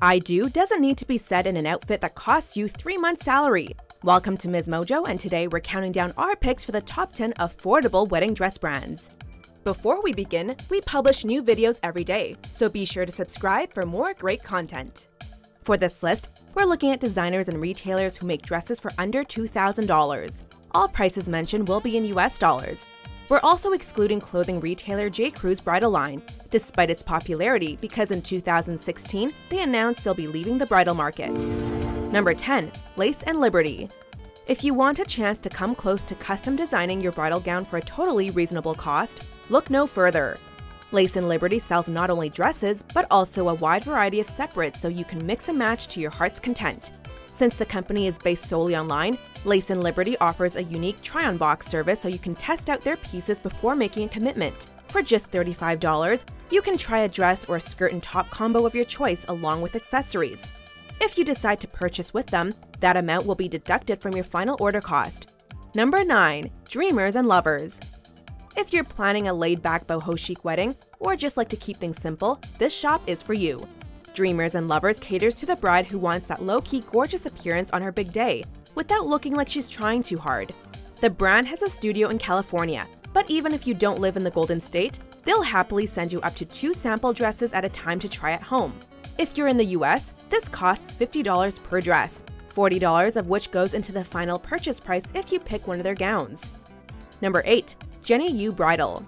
I do doesn't need to be said in an outfit that costs you three months' salary. Welcome to Ms. Mojo, and today we're counting down our picks for the top 10 affordable wedding dress brands. Before we begin, we publish new videos every day, so be sure to subscribe for more great content. For this list, we're looking at designers and retailers who make dresses for under $2,000. All prices mentioned will be in US dollars. We're also excluding clothing retailer J. Crew's bridal line, despite its popularity because in 2016 they announced they'll be leaving the bridal market. Number 10. Lace and Liberty. If you want a chance to come close to custom designing your bridal gown for a totally reasonable cost, look no further. Lace and Liberty sells not only dresses, but also a wide variety of separates so you can mix and match to your heart's content. Since the company is based solely online, Lace and Liberty offers a unique try-on box service so you can test out their pieces before making a commitment. For just $35, you can try a dress or a skirt and top combo of your choice along with accessories. If you decide to purchase with them, that amount will be deducted from your final order cost. Number 9. Dreamers and Lovers If you're planning a laid-back boho chic wedding, or just like to keep things simple, this shop is for you. Dreamers and Lovers caters to the bride who wants that low-key gorgeous appearance on her big day, without looking like she's trying too hard. The brand has a studio in California, but even if you don't live in the Golden State, they'll happily send you up to two sample dresses at a time to try at home. If you're in the US, this costs $50 per dress, $40 of which goes into the final purchase price if you pick one of their gowns. Number 8. Jenny Yoo Bridal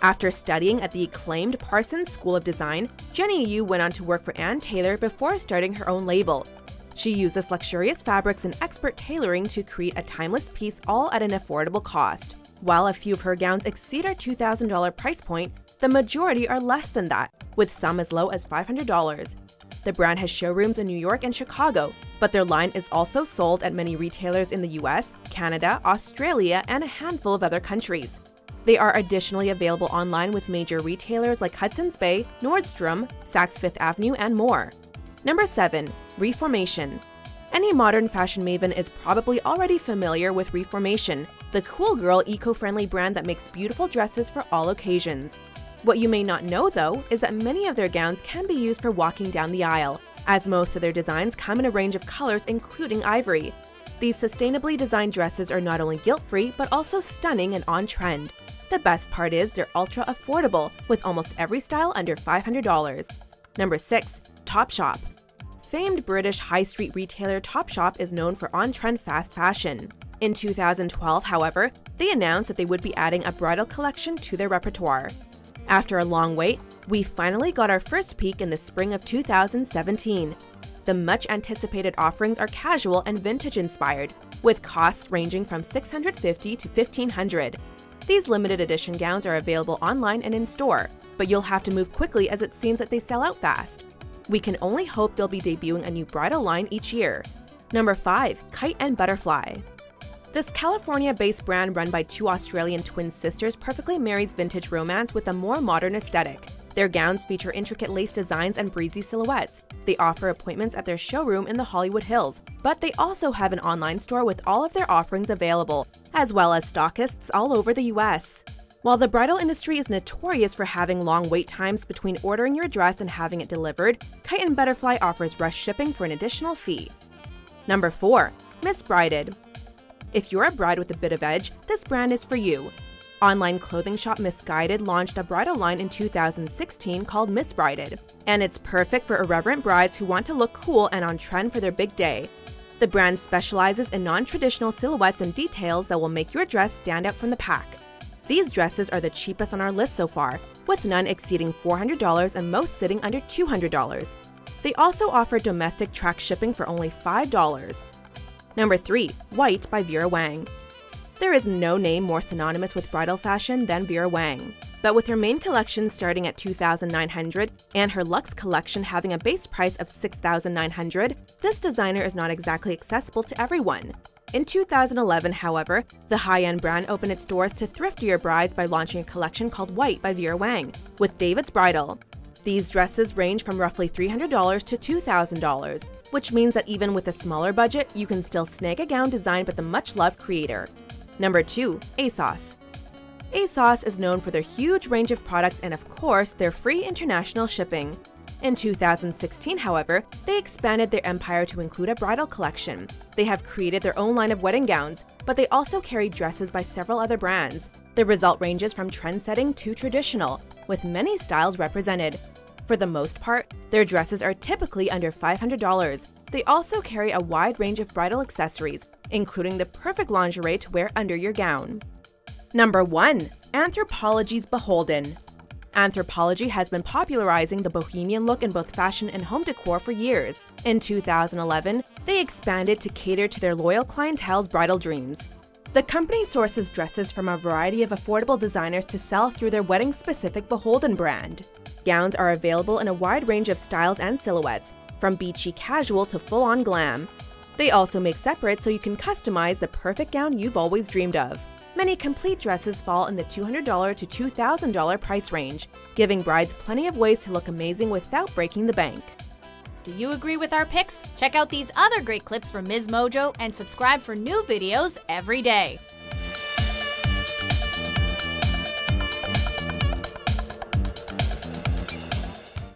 After studying at the acclaimed Parsons School of Design, Jenny Yoo went on to work for Ann Taylor before starting her own label. She uses luxurious fabrics and expert tailoring to create a timeless piece all at an affordable cost. While a few of her gowns exceed our $2,000 price point, the majority are less than that, with some as low as $500. The brand has showrooms in New York and Chicago, but their line is also sold at many retailers in the US, Canada, Australia, and a handful of other countries. They are additionally available online with major retailers like Hudson's Bay, Nordstrom, Saks Fifth Avenue, and more. Number 7. Reformation Any modern fashion maven is probably already familiar with Reformation, the cool girl eco-friendly brand that makes beautiful dresses for all occasions. What you may not know, though, is that many of their gowns can be used for walking down the aisle, as most of their designs come in a range of colors including ivory. These sustainably designed dresses are not only guilt-free, but also stunning and on-trend. The best part is they're ultra affordable, with almost every style under $500. Number 6. Topshop Famed British high street retailer Topshop is known for on-trend fast fashion. In 2012, however, they announced that they would be adding a bridal collection to their repertoire. After a long wait, we finally got our first peek in the spring of 2017. The much anticipated offerings are casual and vintage inspired, with costs ranging from $650 to $1,500. These limited edition gowns are available online and in store, but you'll have to move quickly as it seems that they sell out fast. We can only hope they'll be debuting a new bridal line each year. Number 5. Kite and Butterfly this California-based brand run by two Australian twin sisters perfectly marries vintage romance with a more modern aesthetic. Their gowns feature intricate lace designs and breezy silhouettes. They offer appointments at their showroom in the Hollywood Hills, but they also have an online store with all of their offerings available, as well as stockists all over the US. While the bridal industry is notorious for having long wait times between ordering your dress and having it delivered, Kite and Butterfly offers rush shipping for an additional fee. Number 4. Missbrided if you're a bride with a bit of edge, this brand is for you. Online clothing shop Missguided launched a bridal line in 2016 called Missbrided, and it's perfect for irreverent brides who want to look cool and on trend for their big day. The brand specializes in non-traditional silhouettes and details that will make your dress stand out from the pack. These dresses are the cheapest on our list so far, with none exceeding $400 and most sitting under $200. They also offer domestic track shipping for only $5. Number 3. White by Vera Wang. There is no name more synonymous with bridal fashion than Vera Wang. But with her main collection starting at 2,900 and her luxe collection having a base price of 6,900, this designer is not exactly accessible to everyone. In 2011, however, the high-end brand opened its doors to thriftier brides by launching a collection called White by Vera Wang, with David's Bridal. These dresses range from roughly $300 to $2,000, which means that even with a smaller budget, you can still snag a gown designed by the much-loved creator. Number 2. ASOS ASOS is known for their huge range of products and of course, their free international shipping. In 2016, however, they expanded their empire to include a bridal collection. They have created their own line of wedding gowns, but they also carry dresses by several other brands. The result ranges from trend-setting to traditional, with many styles represented. For the most part, their dresses are typically under $500. They also carry a wide range of bridal accessories, including the perfect lingerie to wear under your gown. Number 1. Anthropologie's Beholden Anthropologie has been popularizing the bohemian look in both fashion and home decor for years. In 2011, they expanded to cater to their loyal clientele's bridal dreams. The company sources dresses from a variety of affordable designers to sell through their wedding-specific Beholden brand. Gowns are available in a wide range of styles and silhouettes, from beachy casual to full-on glam. They also make separate so you can customize the perfect gown you've always dreamed of. Many complete dresses fall in the $200 to $2,000 price range, giving brides plenty of ways to look amazing without breaking the bank. Do you agree with our picks? Check out these other great clips from Ms. Mojo and subscribe for new videos every day.